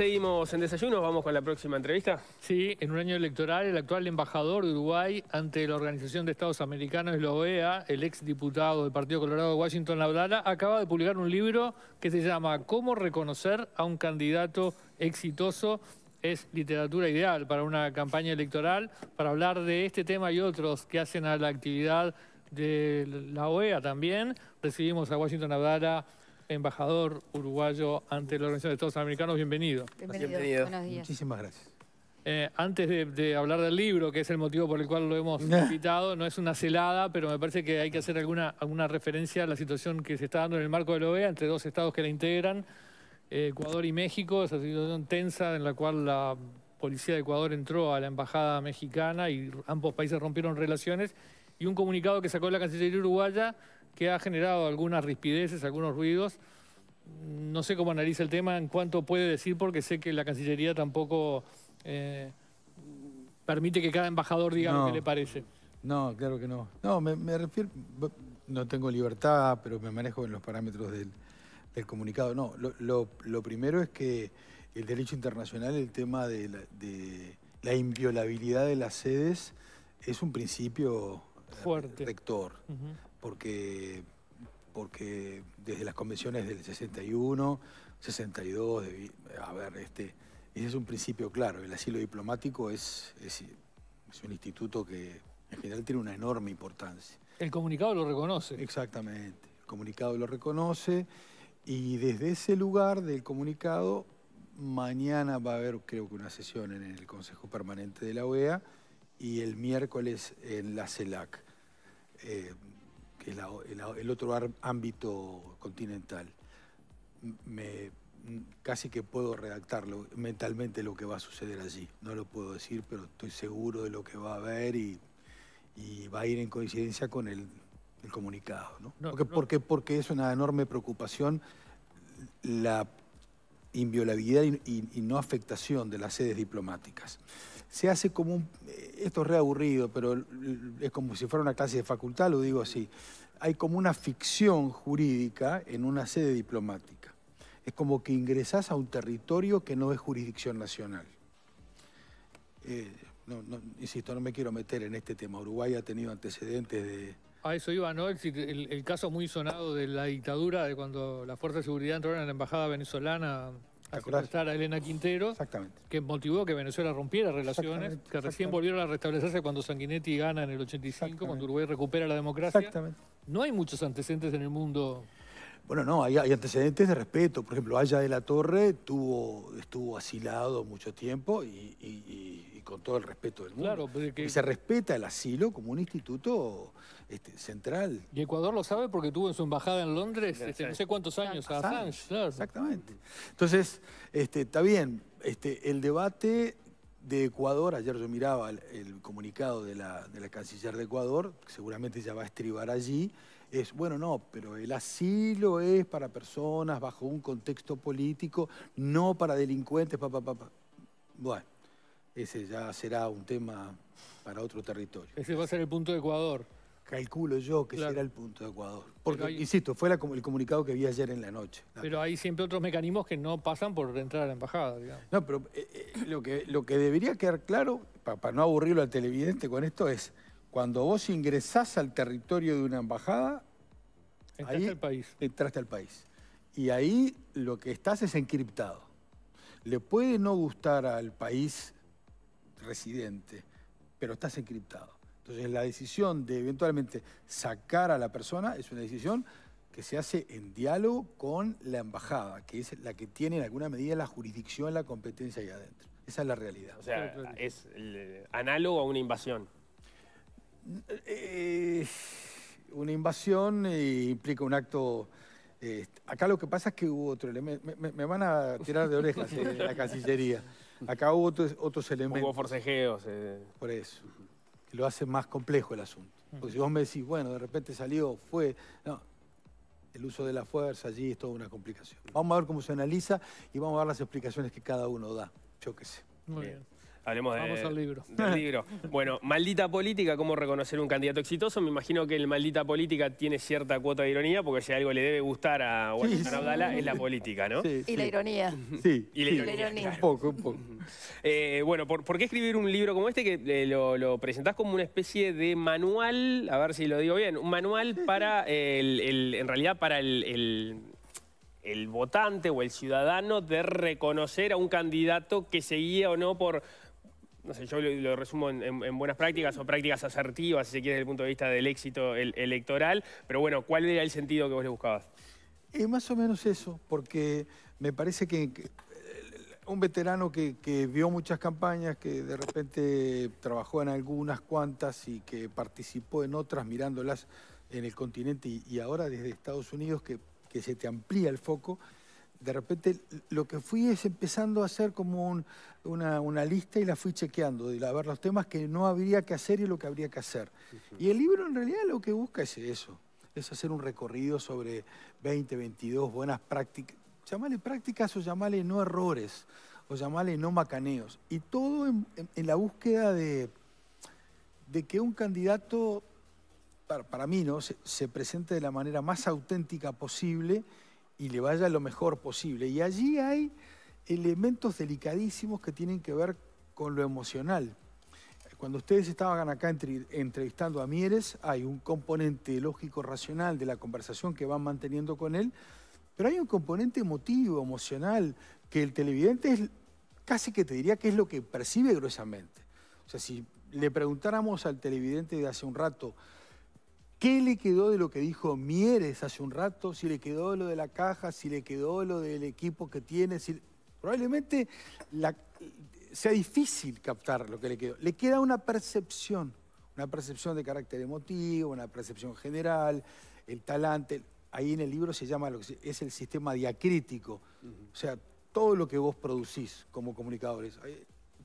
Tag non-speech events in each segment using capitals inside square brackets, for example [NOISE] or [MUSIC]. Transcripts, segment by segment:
seguimos en Desayunos, vamos con la próxima entrevista. Sí, en un año electoral, el actual embajador de Uruguay ante la Organización de Estados Americanos, la OEA, el ex diputado del Partido Colorado de Washington, Laudala, acaba de publicar un libro que se llama Cómo reconocer a un candidato exitoso. Es literatura ideal para una campaña electoral, para hablar de este tema y otros que hacen a la actividad de la OEA también. Recibimos a Washington Abdala embajador uruguayo ante la Organización de Estados Americanos. Bienvenido. Bienvenido. Buenos días. Muchísimas gracias. Eh, antes de, hablar del libro, que es el motivo por el cual lo hemos [LAUGHS] invitado, no es una celada, pero me parece que hay que hacer alguna, alguna referencia a la situación que se está dando en el marco de la OEA entre dos estados que la integran, eh, Ecuador y México, esa situación tensa en la cual la policía de Ecuador entró a la embajada mexicana y ambos países rompieron relaciones, y un comunicado que sacó la Cancillería Uruguaya que ha generado algunas rispideces, algunos ruidos. No sé cómo analiza el tema, en cuánto puede decir, porque sé que la Cancillería tampoco eh, permite que cada embajador diga lo que le parece. No, claro que no. No, me, refiero, no tengo libertad, pero me manejo en los parámetros del, comunicado. No, lo, primero es que el derecho internacional, el tema de la, inviolabilidad de las sedes, es un principio Fuerte. rector porque, porque desde las convenciones del 61, 62, a ver, este, ese es un principio claro, el asilo diplomático es, es, un instituto que en general tiene una enorme importancia. El comunicado lo reconoce. Exactamente, el comunicado lo reconoce y desde ese lugar del comunicado mañana va a haber creo que una sesión en el Consejo Permanente de la OEA y el miércoles en la CELAC. Eh, que es el, otro ámbito continental. Me, casi que puedo redactarlo mentalmente lo que va a suceder allí. No lo puedo decir, pero estoy seguro de lo que va a haber y, va a ir en coincidencia con el, comunicado. ¿no? porque, porque, es una enorme preocupación la inviolabilidad y, no afectación de las sedes diplomáticas. Se hace como un... Esto es reaburrido, pero es como si fuera una clase de facultad, lo digo así. Hay como una ficción jurídica en una sede diplomática. Es como que ingresás a un territorio que no es jurisdicción nacional. Eh, insisto, no me quiero meter en este tema. Uruguay ha tenido antecedentes de, a eso iba, ¿no? El, caso muy sonado de la dictadura, de cuando la Fuerza de Seguridad entraron en la embajada venezolana a arrestar a Elena Quintero, exactamente. que motivó que Venezuela rompiera relaciones, que recién volvieron a restablecerse cuando Sanguinetti gana en el 85, cuando Uruguay recupera la democracia. Exactamente. No hay muchos antecedentes en el mundo bueno, no, hay, antecedentes de respeto. Por ejemplo, Aya de la Torre tuvo, estuvo asilado mucho tiempo y, con todo el respeto del mundo. Claro, que... se respeta el asilo como un instituto este, central. Y Ecuador lo sabe porque tuvo en su embajada en Londres este, no sé cuántos años a Assange. Exactamente. Entonces, este, está bien, este, el debate de Ecuador, ayer yo miraba el, comunicado de la, de la canciller de Ecuador, seguramente ya va a estribar allí, es, bueno, no, pero el asilo es para personas bajo un contexto político, no para delincuentes, papá, papá. Bueno, ese ya será un tema para otro territorio. Ese va a ser el punto de Ecuador. Calculo yo que será el punto de Ecuador. Porque, insisto, fue el comunicado que vi ayer en la noche. Pero hay siempre otros mecanismos que no pasan por entrar a la embajada, digamos. No, pero eh, eh, lo, que, lo que debería quedar claro, para no aburrirlo al televidente con esto, es cuando vos ingresás al territorio de una embajada, entraste al país. Entraste al país. Y ahí lo que estás es encriptado. Le puede no gustar al país residente, pero estás encriptado. Entonces la decisión de eventualmente sacar a la persona es una decisión que se hace en diálogo con la embajada, que es la que tiene en alguna medida la jurisdicción, la competencia ahí adentro. Esa es la realidad. O sea, es análogo a una invasión. Eh, una invasión eh, implica un acto... Eh, acá lo que pasa es que hubo otro elemento. Me, van a tirar de orejas en [LAUGHS] la Cancillería. Acá hubo otros, elementos. Hubo forcejeos. Por eso. Que lo hace más complejo el asunto. Porque si vos me decís, bueno, de repente salió, fue... No, el uso de la fuerza allí es toda una complicación. Vamos a ver cómo se analiza y vamos a ver las explicaciones que cada uno da. Yo qué sé. Muy bien. Hablemos de, Vamos al libro. del [LAUGHS] libro. Bueno, maldita política, ¿cómo reconocer un candidato exitoso? Me imagino que el maldita política tiene cierta cuota de ironía, porque si algo le debe gustar a Washington Sí, sí. Abdala es la política, ¿no? Sí, Y la ironía. Sí, Y la sí. ironía, ironía. claro. Un poco, un poco. Eh, bueno, ¿por, por qué escribir un libro como este que eh, lo, lo presentás como una especie de manual, a ver si lo digo bien, un manual para el, el- en realidad para el, el- el votante o el ciudadano de reconocer a un candidato que se guía o no por, no sé, yo lo, resumo en, en- en buenas prácticas o prácticas asertivas, si se quiere, desde el punto de vista del éxito el- electoral, pero bueno, ¿cuál era el sentido que vos le buscabas? Es más o menos eso, porque me parece que, eh, un veterano que, que vio muchas campañas, que de repente trabajó en algunas cuantas y que participó en otras mirándolas en el continente y, y ahora desde Estados Unidos que, que se te amplía el foco, de repente lo que fui es empezando a hacer como un- una, una lista y la fui chequeando, de a ver los temas que no habría que hacer y lo que habría que hacer. Y el libro en realidad lo que busca es eso, es hacer un recorrido sobre 20, 22 buenas prácticas, llamale prácticas o llamale no errores, o llamale no macaneos. Y todo en, en- en la búsqueda de, de que un candidato, para, para mí, ¿no? Se, se presente de la manera más auténtica posible y le vaya lo mejor posible. Y allí hay elementos delicadísimos que tienen que ver con lo emocional. Cuando ustedes estaban acá entre- entrevistando a Mieres, hay un componente lógico-racional de la conversación que van manteniendo con él, pero hay un componente emotivo, emocional, que el televidente es casi que te diría que es lo que percibe gruesamente. O sea, si le preguntáramos al televidente de hace un rato, ¿qué le quedó de lo que dijo Mieres hace un rato? Si le quedó lo de la caja, si le quedó lo del equipo que tiene, si- probablemente la- sea difícil captar lo que le quedó. Le queda una percepción, una percepción de carácter emotivo, una percepción general, el talante. Ahí en el libro se llama lo que es el sistema diacrítico. O sea, todo lo que vos producís como comunicadores.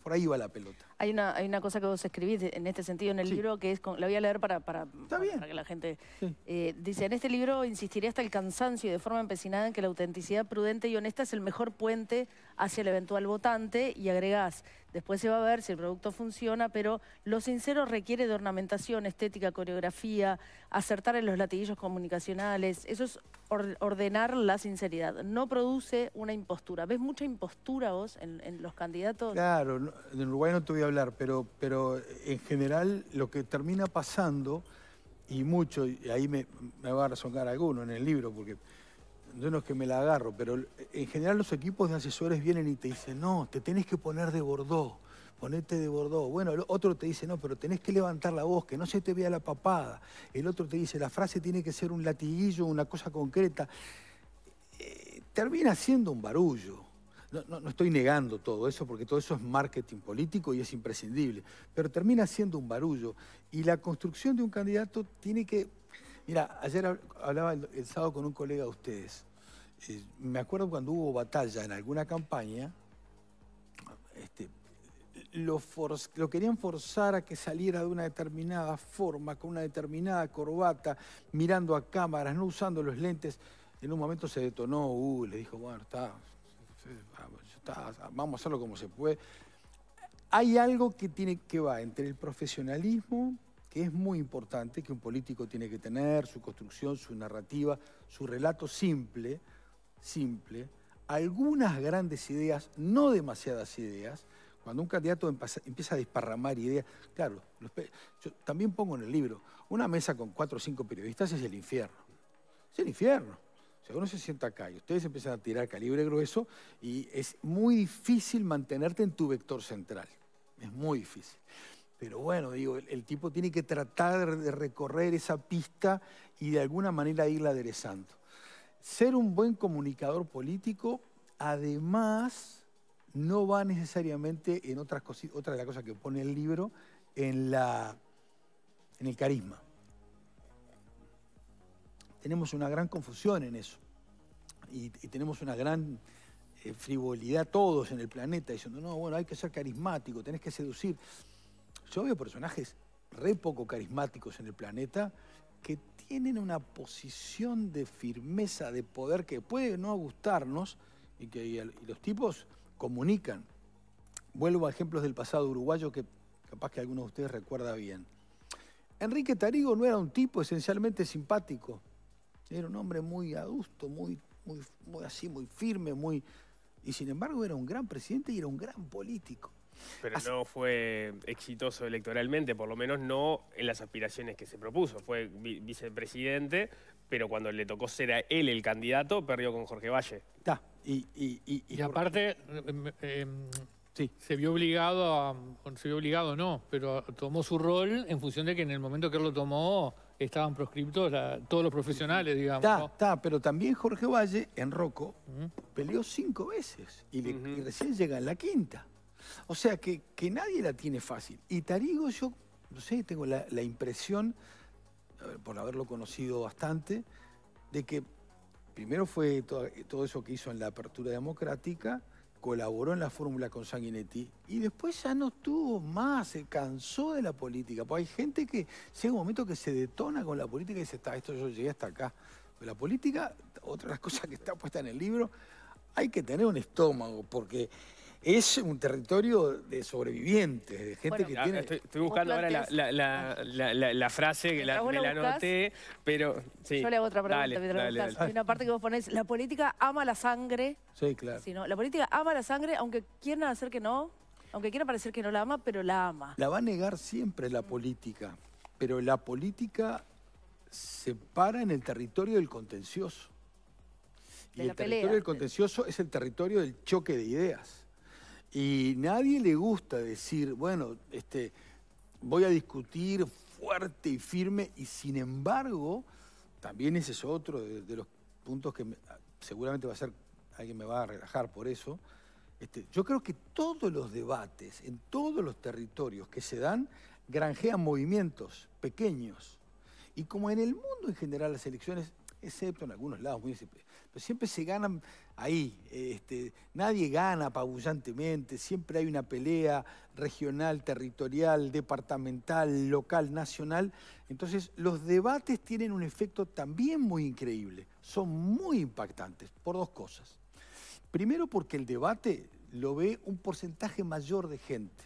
Por ahí va la pelota. Hay una, hay una cosa que vos escribís en este sentido en el Sí. libro que es, con- la voy a leer para, para, que la gente... Sí. eh, dice, en este libro insistiré hasta el cansancio y de forma empecinada en que la autenticidad prudente y honesta es el mejor puente hacia el eventual votante y agregás, después se va a ver si el producto funciona, pero lo sincero requiere de ornamentación, estética, coreografía, acertar en los latiguillos comunicacionales, eso es or- ordenar la sinceridad, no produce una impostura. ¿Ves mucha impostura vos en, en los candidatos? Claro, en Uruguay no te voy a hablar, pero, pero en general lo que termina pasando, y mucho, y ahí me, me va a resonar alguno en el libro, porque yo no es que me la agarro, pero en general los equipos de asesores vienen y te dicen, no, te tenés que poner de Bordeaux, ponete de Bordeaux. Bueno, el otro te dice, no, pero tenés que levantar la voz, que no se te vea la papada. El otro te dice, la frase tiene que ser un latiguillo, una cosa concreta. Eh, termina siendo un barullo. No, no- no estoy negando todo eso, porque todo eso es marketing político y es imprescindible, pero termina siendo un barullo. Y la construcción de un candidato tiene que... Mira, ayer hab- hablaba el, sábado con un colega de ustedes. Me acuerdo cuando hubo batalla en alguna campaña, este, lo, querían forzar a que saliera de una determinada forma, con una determinada corbata, mirando a cámaras, no usando los lentes. En un momento se detonó, uh, le dijo, bueno, está, está, vamos a hacerlo como se puede. Hay algo que tiene que va entre el profesionalismo, que es muy importante, que un político tiene que tener, su construcción, su narrativa, su relato simple, simple, algunas grandes ideas, no demasiadas ideas. Cuando un candidato empieza a desparramar ideas, claro, yo también pongo en el libro, una mesa con cuatro o cinco periodistas es el infierno. Es el infierno. O sea, uno se sienta acá y ustedes empiezan a tirar calibre grueso y es muy difícil mantenerte en tu vector central. Es muy difícil. Pero bueno, digo, el tipo tiene que tratar de recorrer esa pista y de alguna manera irla aderezando. Ser un buen comunicador político, además, no va necesariamente en otras cosi- otra de las cosas que pone el libro, en, la, en el carisma. Tenemos una gran confusión en eso. Y, tenemos una gran eh, frivolidad todos en el planeta diciendo, no, bueno, hay que ser carismático, tenés que seducir. Yo veo personajes re poco carismáticos en el planeta que tienen una posición de firmeza, de poder que puede no gustarnos y que y los tipos comunican. vuelvo a ejemplos del pasado uruguayo que capaz que algunos de ustedes recuerda bien. Enrique Tarigo no era un tipo esencialmente simpático, era un hombre muy adusto, muy, muy, muy así, muy firme, muy... Y sin embargo era un gran presidente y era un gran político. Pero no fue exitoso electoralmente, por lo menos no en las aspiraciones que se propuso. Fue vicepresidente, pero cuando le tocó ser a él el candidato, perdió con Jorge Valle. Está. Y, y, aparte, em, em, sí. se vio obligado a. Se vio obligado, no, pero tomó su rol en función de que en el momento que él lo tomó estaban proscriptos todos los profesionales, digamos. Está, está, pero también Jorge Valle, en Roco, peleó cinco veces y, recién llega en la quinta. O sea que, que, nadie la tiene fácil. Y Tarigo, yo, no sé, tengo la, la impresión por haberlo conocido bastante, de que primero fue todo, eso que hizo en la apertura democrática, colaboró en la fórmula con Sanguinetti y después ya no tuvo más, se cansó de la política. Pues hay gente que llega un momento que se detona con la política y dice, está, esto yo llegué hasta acá. Pero la política, otra de las [LAUGHS] cosas que está puesta en el libro, hay que tener un estómago, porque es un territorio de sobrevivientes, de gente que tiene... Estoy, buscando ahora la, frase que la, me la anoté, pero... Yo le hago otra pregunta. Hay una parte que vos ponés, la política ama la sangre. Sí, claro. la política ama la sangre, aunque quieran hacer que no, aunque quiera parecer que no la ama, pero la ama. La va a negar siempre la política, pero la política se para en el territorio del contencioso. y el territorio del contencioso es el territorio del choque de ideas. Y nadie le gusta decir, bueno, este, voy a discutir fuerte y firme, y sin embargo, también ese es otro de, los puntos que seguramente va a ser, alguien me va a relajar por eso. Este, yo creo que todos los debates en todos los territorios que se dan granjean movimientos pequeños. Y como en el mundo en general las elecciones, excepto en algunos lados muy siempre se ganan ahí. Este, nadie gana apabullantemente, siempre hay una pelea regional, territorial, departamental, local, nacional. Entonces, los debates tienen un efecto también muy increíble. Son muy impactantes por dos cosas. Primero, porque el debate lo ve un porcentaje mayor de gente.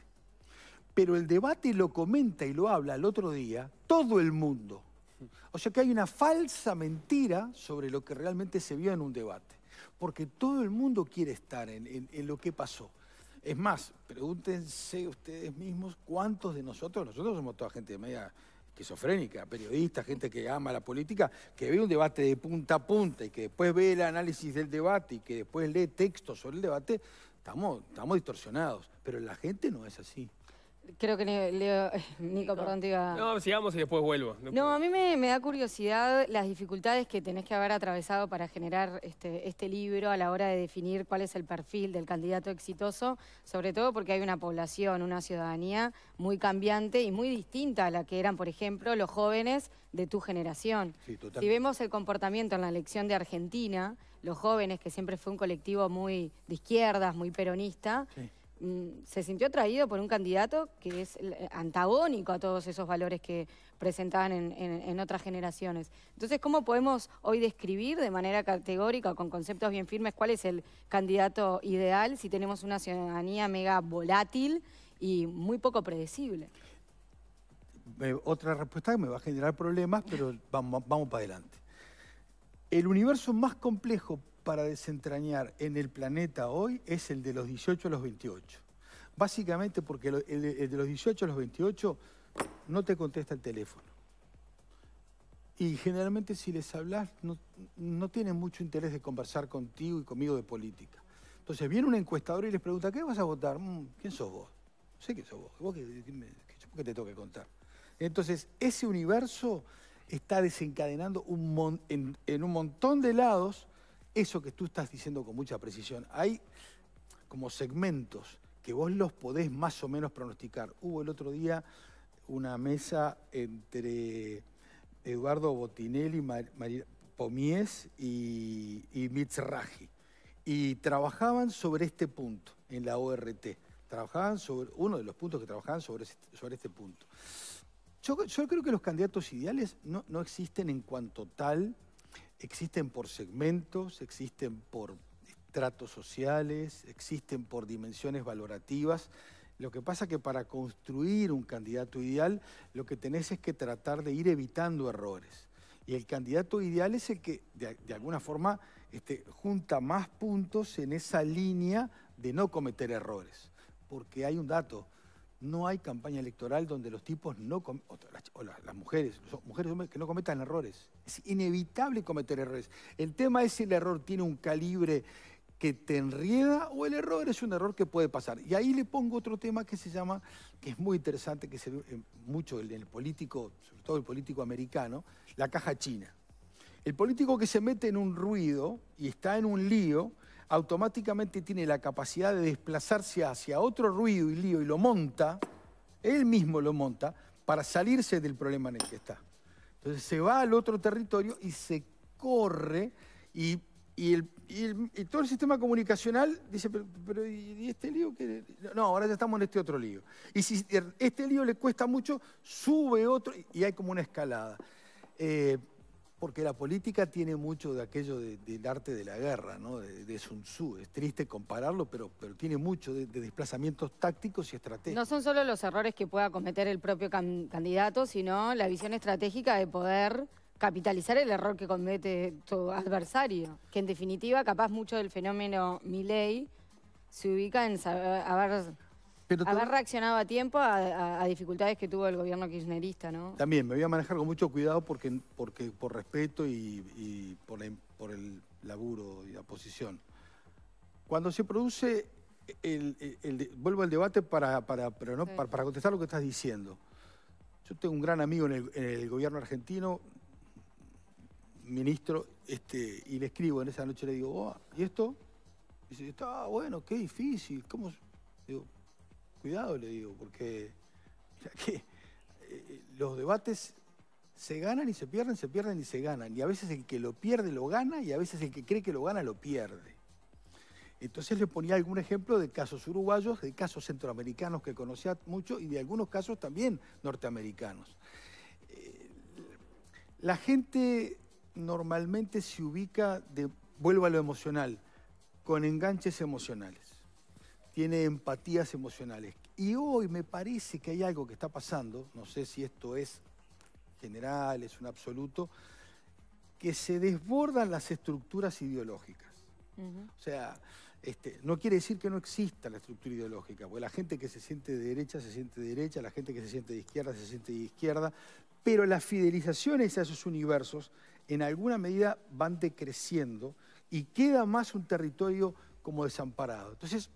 Pero el debate lo comenta y lo habla el otro día todo el mundo. O sea que hay una falsa mentira sobre lo que realmente se vio en un debate, porque todo el mundo quiere estar en, lo que pasó. Es más, pregúntense ustedes mismos cuántos de nosotros, nosotros somos toda gente media esquizofrénica, periodistas, gente que ama la política, que ve un debate de punta a punta y que después ve el análisis del debate y que después lee textos sobre el debate, estamos distorsionados. Pero la gente no es así. Creo que Leo, [LAUGHS] Nico, perdón, te iba... No, sigamos y después vuelvo. No, a mí me, da curiosidad las dificultades que tenés que haber atravesado para generar este, este libro a la hora de definir cuál es el perfil del candidato exitoso, sobre todo porque hay una población, una ciudadanía muy cambiante y muy distinta a la que eran, por ejemplo, los jóvenes de tu generación. si vemos el comportamiento en la elección de Argentina, los jóvenes, que siempre fue un colectivo muy de izquierdas, muy peronista... se sintió atraído por un candidato que es eh, antagónico a todos esos valores que presentaban en, otras generaciones. Entonces, ¿cómo podemos hoy describir de manera categórica, con conceptos bien firmes, cuál es el candidato ideal si tenemos una ciudadanía mega volátil y muy poco predecible? otra respuesta que me va a generar problemas, pero vamos, vamos para adelante. El universo más complejo para desentrañar en el planeta hoy es el de los 18 a los 28. Básicamente porque el, de los 18 a los 28 no te contesta el teléfono. Y generalmente si les hablas no, no tienen mucho interés de conversar contigo y conmigo de política. Entonces viene un encuestador y les pregunta, ¿qué vas a votar? Mm, ¿Quién sos vos? No sé quién sos vos. ¿Vos qué, qué, te tengo que contar? Entonces ese universo está desencadenando un en, en un montón de lados eso que tú estás diciendo con mucha precisión. Hay como segmentos que vos los podés más o menos pronosticar. Hubo el otro día una mesa entre Eduardo Botinelli, Pomies y, y Mitzrahi. Y trabajaban sobre este punto en la ORT. Trabajaban sobre, uno de los puntos que trabajaban sobre, sobre este punto. Yo, creo que los candidatos ideales no, no existen en cuanto tal existen por segmentos, existen por tratos sociales, existen por dimensiones valorativas. Lo que pasa es que para construir un candidato ideal, lo que tenés es que tratar de ir evitando errores. Y el candidato ideal es el que, de, alguna forma, este, junta más puntos en esa línea de no cometer errores. Porque hay un dato, no hay campaña electoral donde los tipos no, o, las, mujeres, mujeres que no cometan errores. Es inevitable cometer errores. El tema es si el error tiene un calibre que te enrieda o el error es un error que puede pasar. Y ahí le pongo otro tema que se llama, que es muy interesante, que se ve mucho en el político, sobre todo el político americano, la caja china. El político que se mete en un ruido y está en un lío, automáticamente tiene la capacidad de desplazarse hacia otro ruido y lío y lo monta, él mismo lo monta, para salirse del problema en el que está. Entonces se va al otro territorio y se corre y y, todo el sistema comunicacional dice, pero, ¿y este lío? que No, ahora ya estamos en este otro lío. Y si este lío le cuesta mucho, sube otro y hay como una escalada. Eh, porque la política tiene mucho de aquello del arte de la guerra, ¿no? de, Sun Tzu. Es triste compararlo, pero, pero tiene mucho de, desplazamientos tácticos y estratégicos. No son solo los errores que pueda cometer el propio candidato, sino la visión estratégica de poder capitalizar el error que comete tu adversario, que en definitiva capaz mucho del fenómeno Milley se ubica en haber, haber reaccionado a tiempo a, dificultades que tuvo el gobierno kirchnerista, ¿no? También me voy a manejar con mucho cuidado porque, porque por respeto y, por, el laburo y la posición. Cuando se produce, el, vuelvo al debate para, para, no, para, contestar lo que estás diciendo. Yo tengo un gran amigo en el, en el gobierno argentino, ministro, este, y le escribo en esa noche, le digo, oh, ¿y esto? Y dice, está bueno, qué difícil, ¿cómo? Cuidado, le digo, porque [LAUGHS] que, eh, los debates se ganan y se pierden, se pierden y se ganan. Y a veces el que lo pierde lo gana y a veces el que cree que lo gana lo pierde. Entonces le ponía algún ejemplo de casos uruguayos, de casos centroamericanos que conocía mucho y de algunos casos también norteamericanos. Eh, la gente normalmente se ubica, de, vuelvo a lo emocional, con enganches emocionales. Tiene empatías emocionales. Y hoy me parece que hay algo que está pasando, no sé si esto es general, es un absoluto, que se desbordan las estructuras ideológicas. O sea, este, no quiere decir que no exista la estructura ideológica, porque la gente que se siente de derecha se siente de derecha, la gente que se siente de izquierda se siente de izquierda, pero las fidelizaciones a esos universos en alguna medida van decreciendo y queda más un territorio como desamparado. Entonces,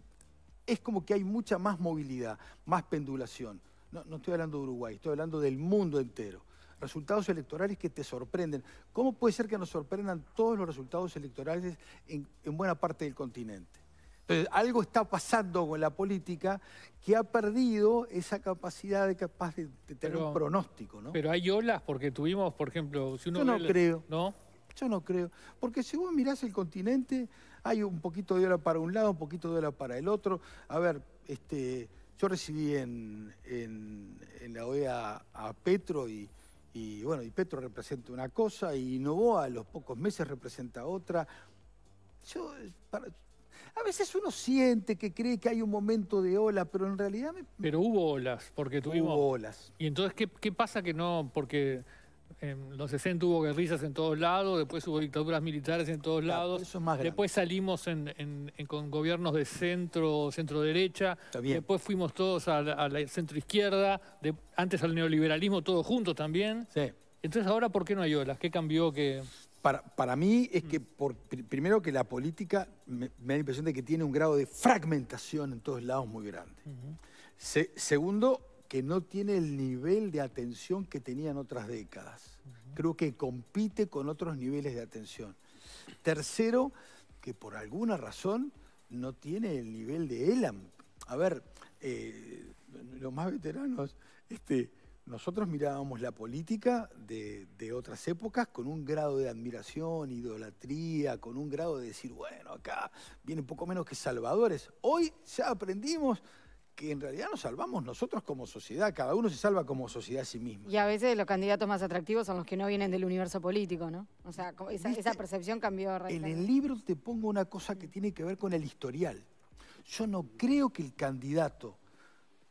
es como que hay mucha más movilidad, más pendulación. No, estoy hablando de Uruguay, estoy hablando del mundo entero. Resultados electorales que te sorprenden. ¿Cómo puede ser que nos sorprendan todos los resultados electorales en buena parte del continente? Entonces, algo está pasando con la política que ha perdido esa capacidad de capaz de, tener un pronóstico, ¿no? Pero hay olas porque tuvimos, por ejemplo, si uno Yo no creo. ¿No? Yo no creo. Porque si vos mirás el continente, hay un poquito de ola para un lado, un poquito de ola para el otro. A ver, este, yo recibí en, la OEA a Petro y, bueno, y Petro representa una cosa y Novoa a los pocos meses representa otra. Yo, a veces uno siente que cree que hay un momento de ola, pero en realidad... Pero hubo olas, porque tuvimos... Hubo olas. Y entonces, ¿qué, pasa que no...? Porque en los 60 hubo guerrillas en todos lados, después hubo dictaduras militares en todos lados. Eso es más después salimos con gobiernos de centro, centro derecha. Después fuimos todos a la, centro izquierda. antes al neoliberalismo, todos juntos también. Sí. Entonces, ahora, ¿por qué no hay olas? ¿Qué cambió que.? Para, mí es que, por, primero que la política me, da la impresión de que tiene un grado de fragmentación en todos lados muy grande. segundo, que no tiene el nivel de atención que tenía en otras décadas. Creo que compite con otros niveles de atención. Tercero, que por alguna razón no tiene el nivel de ELAM. A ver, eh, los más veteranos, este, nosotros mirábamos la política de, otras épocas con un grado de admiración, idolatría, con un grado de decir, bueno, acá vienen poco menos que salvadores. Hoy ya aprendimos que en realidad nos salvamos nosotros como sociedad, cada uno se salva como sociedad a sí mismo. Y a veces los candidatos más atractivos son los que no vienen del universo político, ¿no? O sea, esa, esa percepción cambió En radicalmente. el libro te pongo una cosa que tiene que ver con el historial. Yo no creo que el candidato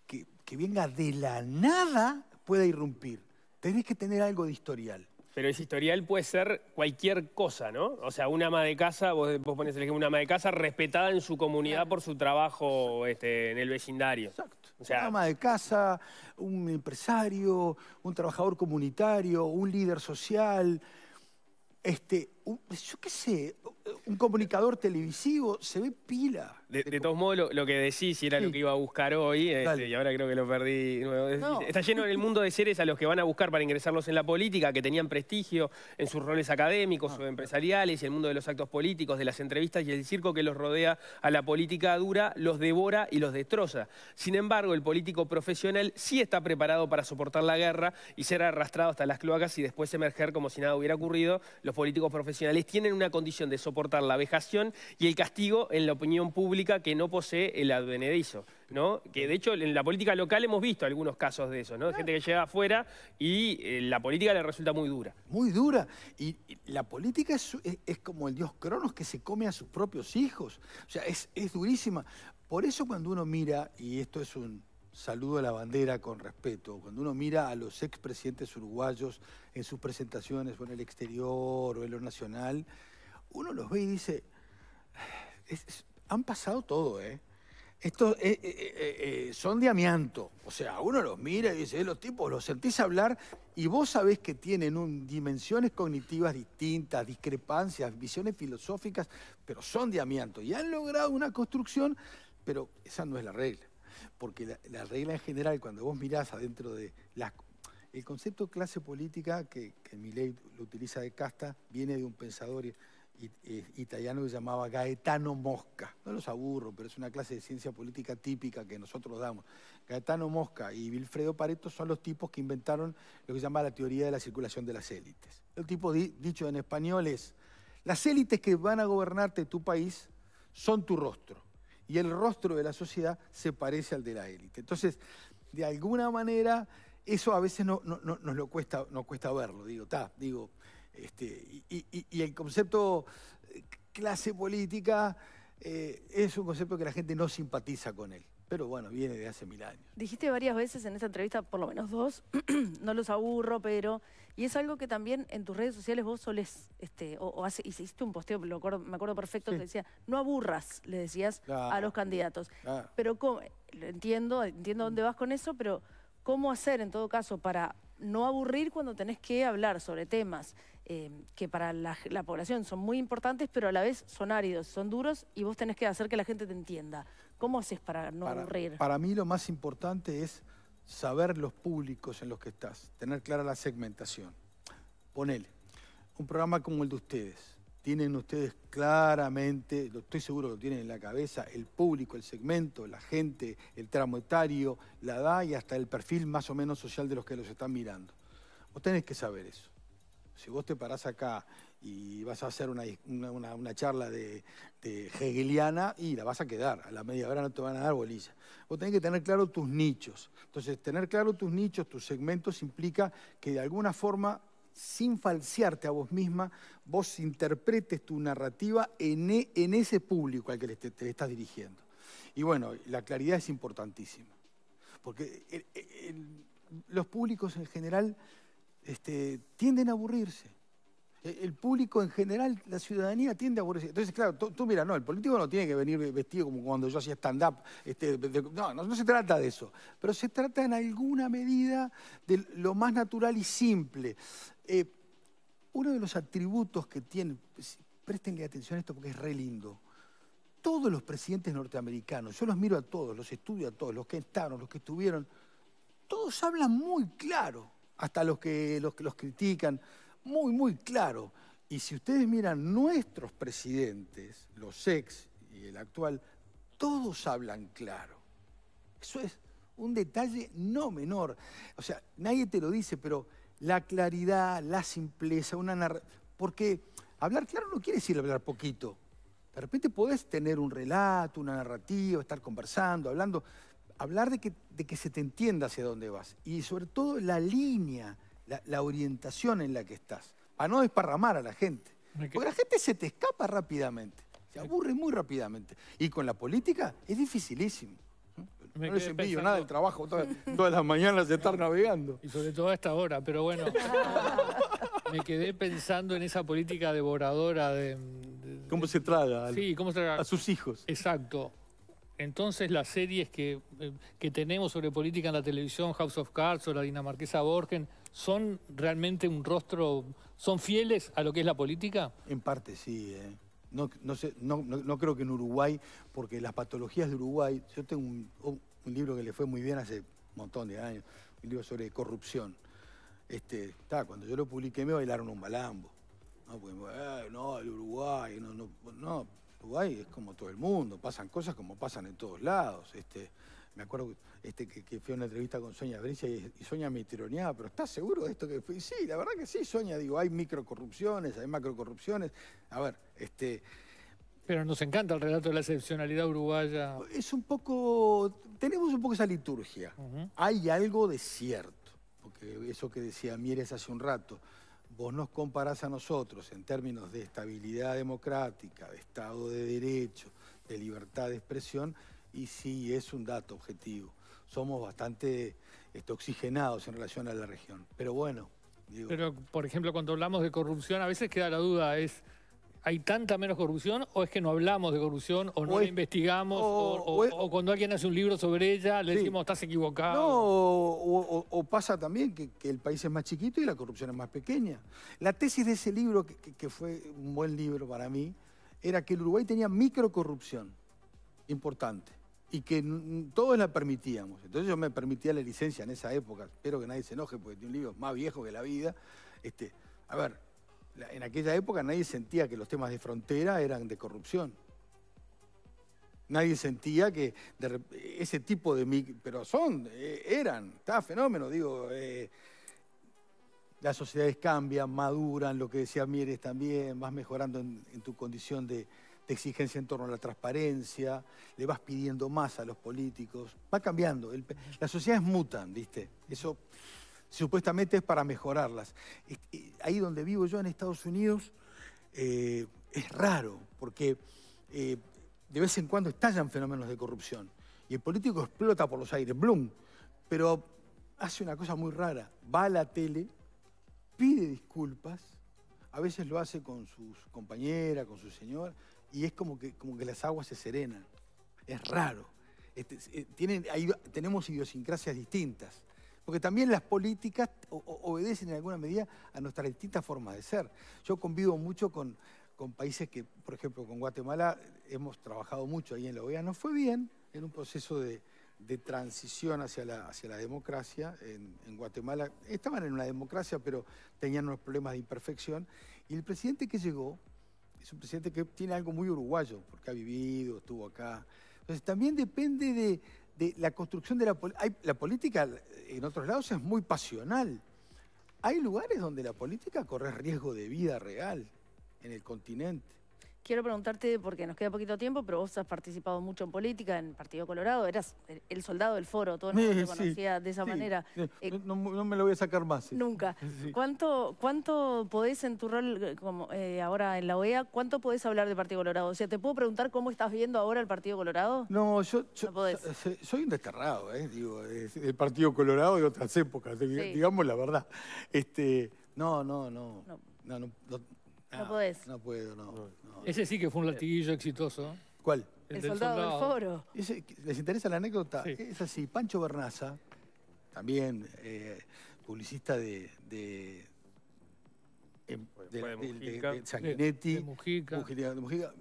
que, que venga de la nada pueda irrumpir. Tenés que tener algo de historial. Pero ese historial puede ser cualquier cosa, ¿no? O sea, una ama de casa, vos, vos pones el ejemplo, una ama de casa respetada en su comunidad por su trabajo este, en el vecindario. Exacto. O sea- una ama de casa, un empresario, un trabajador comunitario, un líder social, este, un- yo qué sé, un comunicador televisivo, se ve pila. De, de todos modos, lo, lo que decís, y era Sí. lo que iba a buscar hoy, este, y ahora creo que lo perdí. No. Está lleno en el mundo de seres a los que van a buscar para ingresarlos en la política, que tenían prestigio en sus roles académicos o empresariales, y el mundo de los actos políticos, de las entrevistas y el circo que los rodea a la política dura, los devora y los destroza. Sin embargo, el político profesional sí está preparado para soportar la guerra y ser arrastrado hasta las cloacas y después emerger como si nada hubiera ocurrido. Los políticos profesionales tienen una condición de soportar la vejación y el castigo en la opinión pública que no posee el advenedizo. ¿no? Que de hecho en la política local hemos visto algunos casos de eso, ¿no? De gente que llega afuera y eh, la política le resulta muy dura. Muy dura. Y, y la política es, es- es como el dios Cronos que se come a sus propios hijos. O sea, es, es durísima. Por eso cuando uno mira, y esto es un saludo a la bandera con respeto, cuando uno mira a los expresidentes uruguayos en sus presentaciones o en el exterior o en lo nacional, uno los ve y dice, es- es- han pasado todo, ¿eh? Estos eh, eh, eh, son de amianto. O sea, uno los mira y dice, "Eh, los tipos los sentís hablar y vos sabés que tienen un- dimensiones cognitivas distintas, discrepancias, visiones filosóficas, pero son de amianto. Y han logrado una construcción, pero esa no es la regla. Porque la, la regla en general, cuando vos mirás adentro de las... El concepto clase política, que, que Milei lo utiliza de casta, viene de un pensador eh, italiano que se llamaba Gaetano Mosca. No los aburro, pero es una clase de ciencia política típica que nosotros damos. Gaetano Mosca y Vilfredo Pareto son los tipos que inventaron lo que se llama la teoría de la circulación de las élites. El tipo di- dicho en español es, las élites que van a gobernarte tu país son tu rostro y el rostro de la sociedad se parece al de la élite. Entonces, de alguna manera, eso a veces no- nos lo cuesta, nos cuesta verlo, digo, ta, digo, este, y, y- y el concepto eh, clase política eh, es un concepto que la gente no simpatiza con él, pero bueno, viene de hace mil años. Dijiste varias veces en esta entrevista, por lo menos dos, [CLEARS THROAT] no los aburro, pero... Y es algo que también en tus redes sociales vos solés, este, o, o hace- hiciste un posteo, lo acuerdo- me acuerdo perfecto, Sí. que decía, no aburras, le decías a los candidatos. Claro. Pero cómo, lo entiendo, entiendo dónde vas con eso, pero ¿cómo hacer en todo caso para no aburrir cuando tenés que hablar sobre temas eh, que para la, la población son muy importantes, pero a la vez son áridos, son duros y vos tenés que hacer que la gente te entienda? ¿Cómo haces para no para, aburrir? para mí lo más importante es saber los públicos en los que estás, tener clara la segmentación. Ponele, un programa como el de ustedes. Tienen ustedes claramente, lo estoy seguro que lo tienen en la cabeza, el público, el segmento, la gente, el tramo etario, la edad y hasta el perfil más o menos social de los que los están mirando. Vos tenés que saber eso. Si vos te parás acá y vas a hacer una, una- charla de, hegeliana y la vas a quedar, a la media hora no te van a dar bolilla. Vos tenés que tener claro tus nichos. Entonces, tener claro tus nichos, tus segmentos, implica que de alguna forma, sin falsearte a vos misma, vos interpretes tu narrativa en, e- en ese público al que te, estás dirigiendo. Y bueno, la claridad es importantísima. Porque los públicos en general este, tienden a aburrirse. El el público en general, la ciudadanía tiende a aburrirse. Entonces, claro, tú, mira, no, el político no tiene que venir vestido como cuando yo hacía stand-up. este, no, no, se trata de eso. Pero se trata en alguna medida de lo más natural y simple. Eh, uno de los atributos que tienen, pues, préstenle atención a esto porque es re lindo. Todos los presidentes norteamericanos, yo los miro a todos, los estudio a todos, los que estaban, los que estuvieron, todos hablan muy claro, hasta los que los, los critican, muy, muy claro. Y si ustedes miran nuestros presidentes, los ex y el actual, todos hablan claro. Eso es un detalle no menor. O sea, nadie te lo dice, pero la claridad, la simpleza, una narra- Porque hablar claro no quiere decir hablar poquito. De repente podés tener un relato, una narrativa, estar conversando, hablando. Hablar de que, de que se te entienda hacia dónde vas y sobre todo la línea, la, la orientación en la que estás, para no desparramar a la gente. Porque la gente se te escapa rápidamente, se aburre muy rápidamente. Y con la política es dificilísimo. Me no les pensando- nada del trabajo, todas, [LAUGHS] todas las mañanas de estar navegando. Y sobre todo a esta hora, pero bueno. [LAUGHS] me quedé pensando en esa política devoradora de... de- ¿Cómo se traga al- Sí, ¿cómo se a sus hijos? Exacto. Entonces las series que, eh, que tenemos sobre política en la televisión, House of Cards o la dinamarquesa Borgen, ¿son realmente un rostro, son fieles a lo que es la política? En parte sí. eh. No, no, no, no- creo que en Uruguay, porque las patologías de Uruguay, yo tengo un, libro que le fue muy bien hace un montón de años, un libro sobre corrupción. Este, cuando yo lo publiqué me bailaron un malambo. No, porque, eh, no, el Uruguay, no, no, Uruguay es como todo el mundo, pasan cosas como pasan en todos lados. Este, me acuerdo este, que, que fui a una entrevista con Sonia Brescia y, y Sonia me tironeaba, pero ¿estás seguro de esto que fui? Sí, la verdad que sí, Sonia, digo, hay microcorrupciones, hay macrocorrupciones. A ver, este, Pero nos encanta el relato de la excepcionalidad uruguaya. es un poco, tenemos un poco esa liturgia. Hay algo de cierto, porque eso que decía Mieres hace un rato, vos nos comparás a nosotros en términos de estabilidad democrática, de Estado de Derecho, de libertad de expresión, y sí, es un dato objetivo. Somos bastante este, oxigenados en relación a la región. Pero bueno, digo, Pero, por ejemplo, cuando hablamos de corrupción, a veces queda la duda, es... ¿Hay tanta menos corrupción o es que no hablamos de corrupción o no O la es- investigamos o, o- o- o es- o cuando alguien hace un libro sobre ella le Sí. decimos estás equivocado? No, o, pasa también que, que el país es más chiquito y la corrupción es más pequeña. La tesis de ese libro, que, fue un buen libro para mí, era que el Uruguay tenía microcorrupción importante y que todos la permitíamos. Entonces yo me permitía la licencia en esa época. Espero que nadie se enoje porque tiene un libro más viejo que la vida. Este, a ver, en aquella época nadie sentía que los temas de frontera eran de corrupción. Nadie sentía que ese tipo de... Pero son, eh, eran, está fenómeno, digo. eh, las sociedades cambian, maduran, lo que decía Mieres también, vas mejorando en, tu condición de, exigencia en torno a la transparencia, le vas pidiendo más a los políticos, va cambiando. el las sociedades mutan, ¿viste? Eso supuestamente es para mejorarlas. Ahí donde vivo yo en Estados Unidos eh, es raro, porque eh, de vez en cuando estallan fenómenos de corrupción y el político explota por los aires, ¡blum! Pero hace una cosa muy rara, va a la tele, pide disculpas, a veces lo hace con sus compañeras, con su señor, y es como que, como que las aguas se serenan. Es raro. Este, eh, tienen, ahí tenemos idiosincrasias distintas. Porque también las políticas obedecen en alguna medida a nuestras distintas formas de ser. Yo convivo mucho con, países que, por ejemplo, con Guatemala hemos trabajado mucho ahí en la OEA. Nos fue bien en un proceso de, transición hacia la, democracia en Guatemala. Estaban en una democracia, pero tenían unos problemas de imperfección. Y el presidente que llegó es un presidente que tiene algo muy uruguayo, porque ha vivido, estuvo acá. Entonces también depende de, la construcción de la política. La política en otros lados es muy pasional. Hay lugares donde la política corre riesgo de vida real en el continente. Quiero preguntarte, porque nos queda poquito tiempo, pero vos has participado mucho en política, en Partido Colorado, eras el- el soldado del foro, todo el mundo te conocía de esa sí. manera. Eh, Eh, no, no me lo voy a sacar más. eh. Nunca. ¿Cuánto, ¿Cuánto podés en tu rol eh, como eh, ahora en la OEA, cuánto podés hablar del Partido Colorado? O sea, ¿te puedo preguntar cómo estás viendo ahora el Partido Colorado? No, yo, yo- No podés. so- so- soy un desterrado, ¿eh? digo, es el Partido Colorado de otras épocas, diga- digamos la verdad. Este, no, no, no, No. no, no, no, No podés. No puedo, no. no. Ese sí que fue un latiguillo exitoso. ¿Cuál? El, del soldado, del foro. Ese- ¿Les interesa la anécdota? Sí. Es así, Pancho Bernaza, también eh, publicista de, de, em, de- de de- de- Mujica. de Sanguinetti. De- Mujica. Mujica- de Mujica.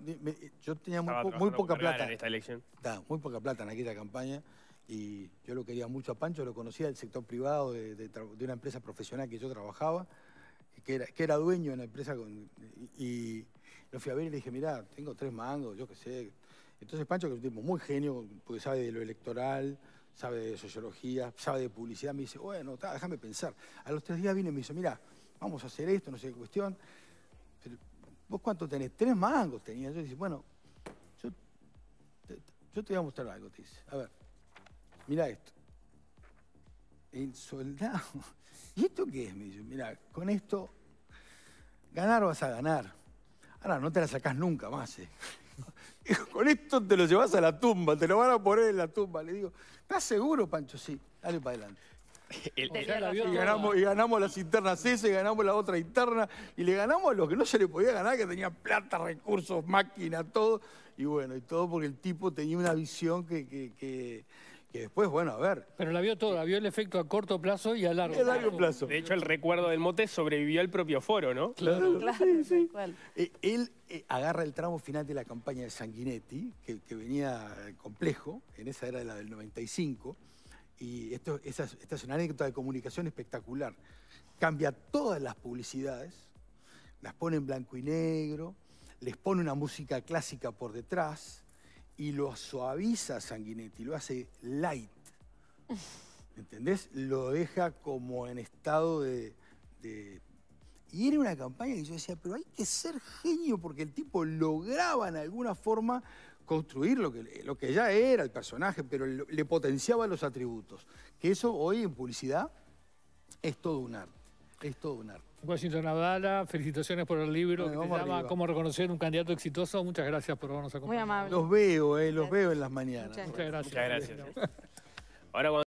Yo tenía muy, po- muy poca plata. en esta elección. Da, muy poca plata en aquella campaña y yo lo quería mucho a Pancho, lo conocía del sector privado de, de una empresa profesional que yo trabajaba, que era, que era dueño de una empresa y, lo fui a ver y le dije, mirá, tengo tres mangos, yo qué sé. Entonces Pancho, que es un tipo muy genio, porque sabe de lo electoral, sabe de sociología, sabe de publicidad, me dice, bueno, déjame pensar. A los tres días vine y me dice, mirá, vamos a hacer esto, no sé qué cuestión. Pero, ¿Vos cuánto tenés? Tres mangos tenía. Yo dije, bueno, yo te, yo te voy a mostrar algo, te dice. A ver. Mirá esto. El soldado. ¿Y esto qué es? Me dice, mirá, con esto ganar vas a ganar. Ahora no te la sacás nunca más. eh". [LAUGHS] Digo, Con esto te lo llevas a la tumba, te lo van a poner en la tumba. Le digo, ¿estás seguro, Pancho? Sí, dale para adelante. [LAUGHS] El- el- Y ganamos, y ganamos las internas ese, y ganamos la otra interna, y le ganamos a los que no se le podía ganar, que tenían plata, recursos, máquina, todo. Y bueno, y todo porque el tipo tenía una visión que, que, que- que después, bueno, a ver, Pero la vio toda, vio el efecto a corto plazo y a largo a largo plazo. de hecho, el recuerdo del mote sobrevivió al propio foro, ¿no? Claro. Claro, tal cual. Eh, él eh, agarra el tramo final de la campaña de Sanguinetti, que, que venía complejo, en esa era la del 95, y esto, esa, es- esta es una anécdota de comunicación espectacular. Cambia todas las publicidades, las pone en blanco y negro, les pone una música clásica por detrás y lo suaviza Sanguinetti, lo hace light. [LAUGHS] ¿Entendés? Lo deja como en estado de- de y era una campaña que yo decía, pero hay que ser genio porque el tipo lograba en alguna forma construir lo que, lo que ya era el personaje, pero le potenciaba los atributos. Que eso hoy en publicidad es todo un arte. Es todo un arte. Washington Abdala, felicitaciones por el libro Bueno, que se llama arriba. Cómo reconocer un candidato exitoso. Muchas gracias por habernos Muy acompañado. amable. Los veo, eh, los veo en las mañanas. Muchas Muchas gracias. Muchas gracias. Ahora, cuando